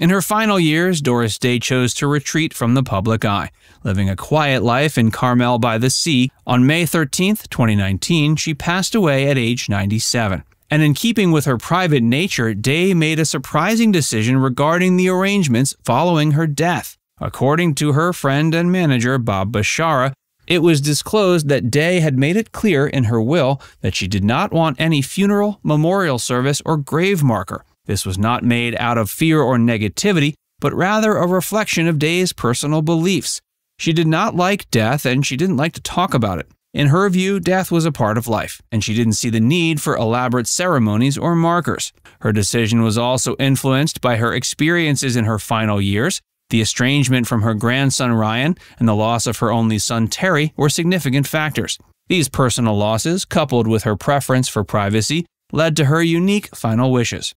In her final years, Doris Day chose to retreat from the public eye, living a quiet life in Carmel by the Sea. On May 13, 2019, she passed away at age 97. And in keeping with her private nature, Day made a surprising decision regarding the arrangements following her death. According to her friend and manager, Bob Bashara, it was disclosed that Day had made it clear in her will that she did not want any funeral, memorial service, or grave marker. This was not made out of fear or negativity, but rather a reflection of Day's personal beliefs. She did not like death and she didn't like to talk about it. In her view, death was a part of life, and she didn't see the need for elaborate ceremonies or markers. Her decision was also influenced by her experiences in her final years. The estrangement from her grandson Ryan and the loss of her only son Terry were significant factors. These personal losses, coupled with her preference for privacy, led to her unique final wishes.